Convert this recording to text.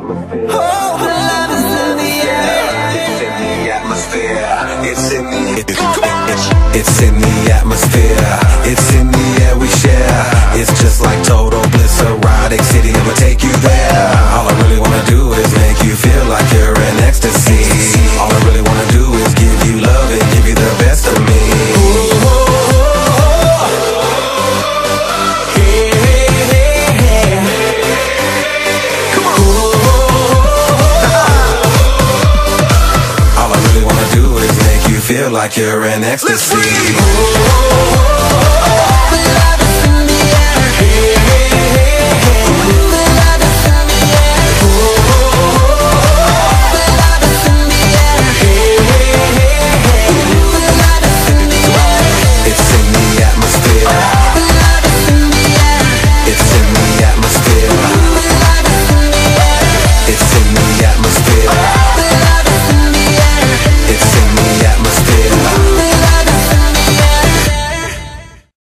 Oh, the love is in the air. It's in the atmosphere. It's in the It's in the atmosphere. It's in the air we share. It's just like total bliss, erotic city. Feel like you're in ecstasy.